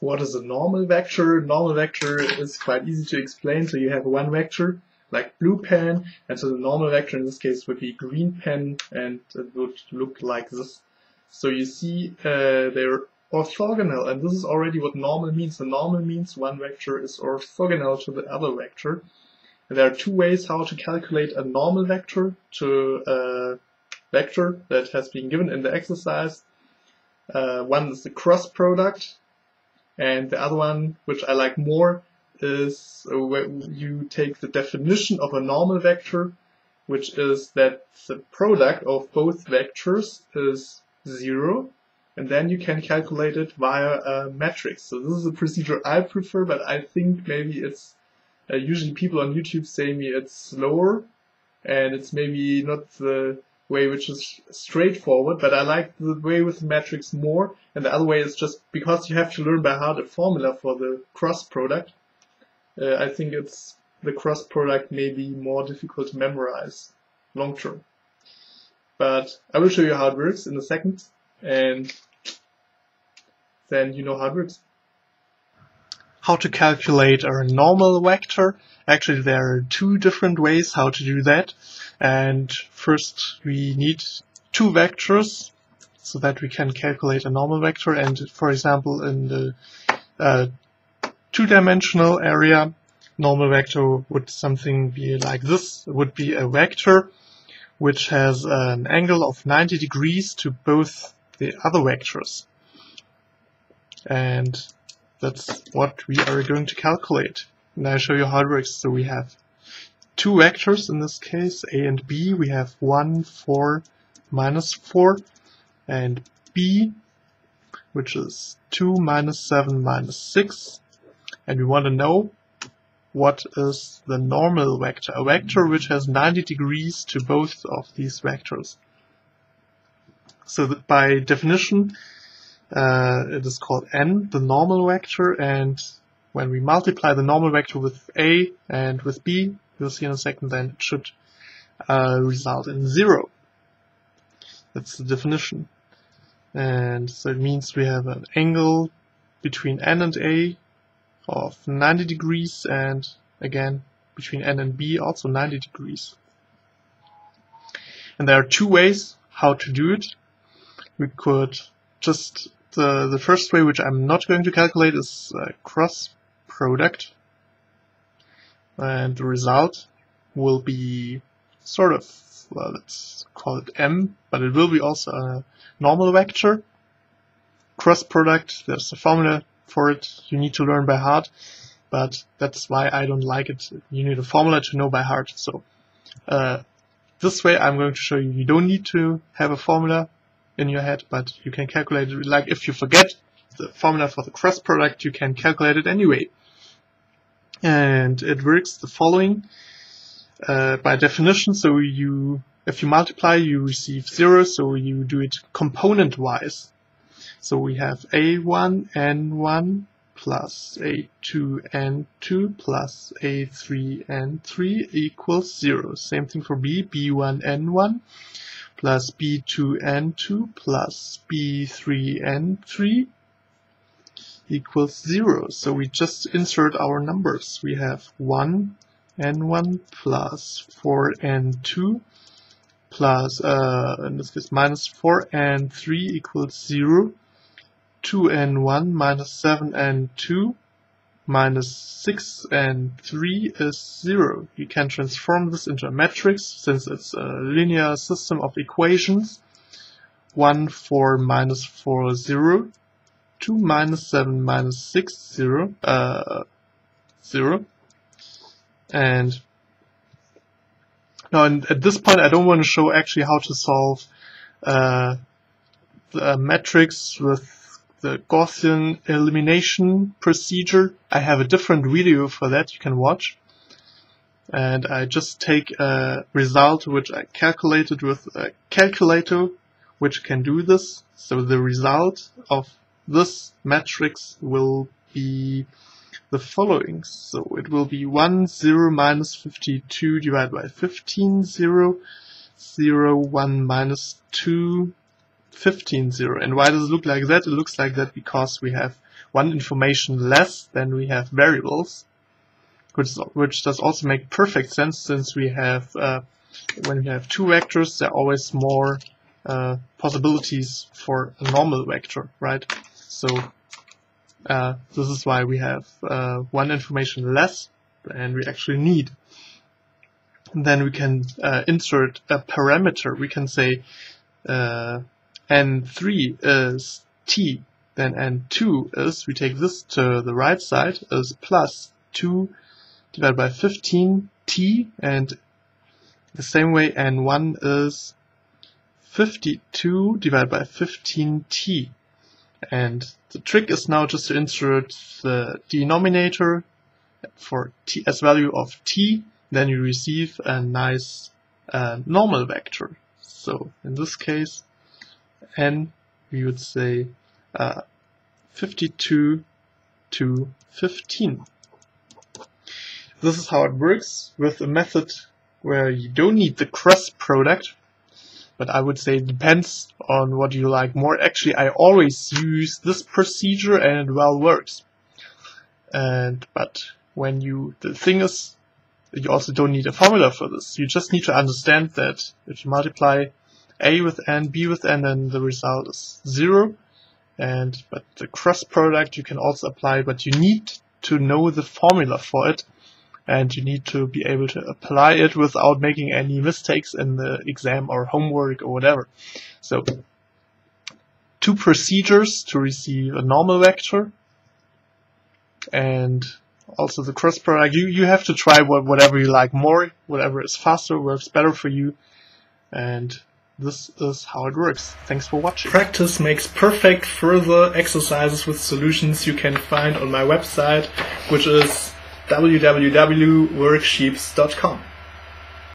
what is a normal vector? Normal vector is quite easy to explain. So you have one vector like blue pen, and so the normal vector in this case would be green pen, and it would look like this. So you see uh, they're orthogonal, and this is already what normal means. The normal means one vector is orthogonal to the other vector. And there are two ways how to calculate a normal vector to a vector that has been given in the exercise. Uh, one is the cross product, and the other one, which I like more, is when you take the definition of a normal vector, which is that the product of both vectors is zero, and then you can calculate it via a matrix. So this is a procedure I prefer, but I think maybe it's uh, usually people on YouTube say me it's slower, and it's maybe not the way which is straightforward, but I like the way with matrix more, and the other way is just because you have to learn by heart a formula for the cross product. Uh, I think it's the cross product may be more difficult to memorize long term. But I will show you how it works in a second, and then you know how it works. How to calculate a normal vector. Actually, there are two different ways how to do that. And first, we need two vectors so that we can calculate a normal vector. And for example, in the uh, two-dimensional area, normal vector would something be like this. It would be a vector which has an angle of 90 degrees to both the other vectors. And that's what we are going to calculate. And I'll show you how it works. So we have two vectors in this case, a and b. We have 1, 4, minus 4, and b, which is 2, minus 7, minus 6. And we want to know what is the normal vector, a vector which has 90 degrees to both of these vectors. So that by definition, uh, it is called n, the normal vector, and when we multiply the normal vector with a and with b, you'll see in a second, then it should uh, result in zero. That's the definition. And so it means we have an angle between n and a of 90 degrees and again between n and b also 90 degrees. And there are two ways how to do it. We could just the, the first way, which I'm not going to calculate, is cross product. And the result will be sort of, well, let's call it m, but it will be also a normal vector. Cross product, there's a formula for it you need to learn by heart, but that's why I don't like it. You need a formula to know by heart. So uh, this way I'm going to show you you don't need to have a formula in your head, but you can calculate it. Like if you forget the formula for the cross product, you can calculate it anyway. And it works the following. Uh, by definition, so you, if you multiply, you receive zero, so you do it component wise. So we have a1, n1 plus a2, n2 plus a3, n3 equals zero. Same thing for b, b1, n1 plus b2, n2 plus b3, n3 equals 0. So we just insert our numbers. We have 1 n1 plus 4 n2 plus, uh, in this case, minus 4 n3 equals 0. 2 n1 minus 7 n2 minus 6 n3 is 0. You can transform this into a matrix since it's a linear system of equations. 1, 4, minus 4, 0. 2 minus 7 minus 6, 0. Uh, 0. And now at this point I don't want to show actually how to solve uh, the matrix with the Gaussian elimination procedure. I have a different video for that you can watch. And I just take a result which I calculated with a calculator which can do this. So the result of this matrix will be the following. So it will be 1, 0, minus 52 divided by 15, 0, 0, 1, minus 2, 15, 0. And why does it look like that? It looks like that because we have one information less than we have variables, which, which does also make perfect sense since we have, uh, when we have two vectors, there are always more uh, possibilities for a normal vector, right? So uh, this is why we have uh, one information less than we actually need. And then we can uh, insert a parameter. We can say uh, n3 is t, then n2 is, we take this to the right side, is plus 2 divided by 15t, and the same way n1 is 52 divided by 15t. And the trick is now just to insert the denominator for t as value of t, then you receive a nice uh, normal vector. So in this case, n, we would say uh, 52 to 15. This is how it works with a method where you don't need the cross product, but I would say it depends on what you like more. Actually, I always use this procedure and it well works. And but when you the thing is, you also don't need a formula for this. You just need to understand that if you multiply a with n, b with n, then the result is zero. And but the cross product you can also apply, but you need to know the formula for it and you need to be able to apply it without making any mistakes in the exam or homework or whatever. So two procedures to receive a normal vector and also the cross product. You, you have to try what, whatever you like more, whatever is faster, works better for you. And this is how it works. Thanks for watching. Practice makes perfect further exercises with solutions you can find on my website, which is www.worksheeps.com.